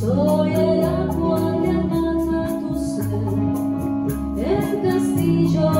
Soy el agua que mata tu ser, el castillo.